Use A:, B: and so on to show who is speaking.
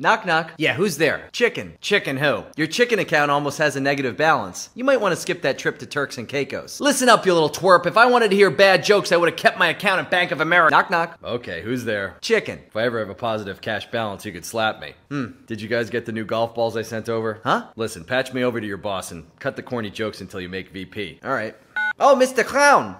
A: Knock knock. Yeah, who's there? Chicken. Chicken who? Your chicken account almost has a negative balance. You might want to skip that trip to Turks and Caicos. Listen up, you little twerp. If I wanted to hear bad jokes, I would have kept my account at Bank of America. Knock knock. Okay, who's there? Chicken. If I ever have a positive cash balance, you could slap me. Hmm. Did you guys get the new golf balls I sent over? Huh? Listen, patch me over to your boss and cut the corny jokes until you make VP. All right. Oh, Mr. Crown.